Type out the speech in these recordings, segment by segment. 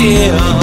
inteira.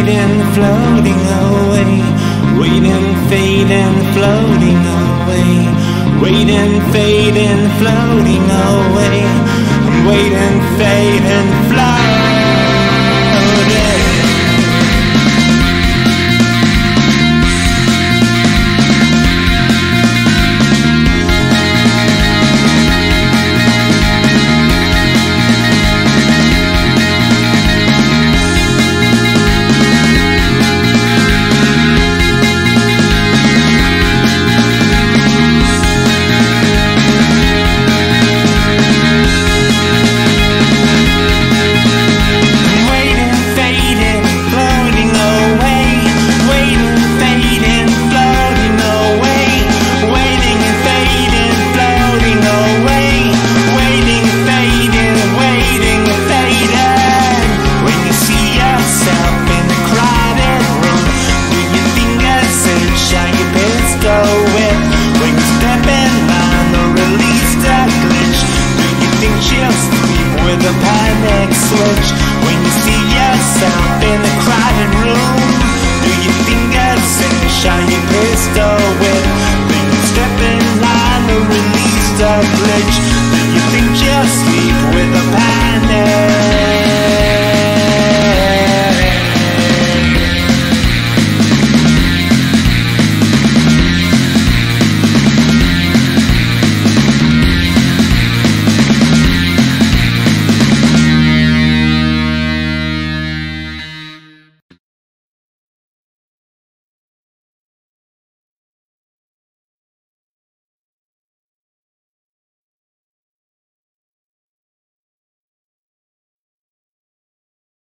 Fading, floating away. Waiting, fading, floating away. Waiting, fading, floating away. I'm waiting, fading,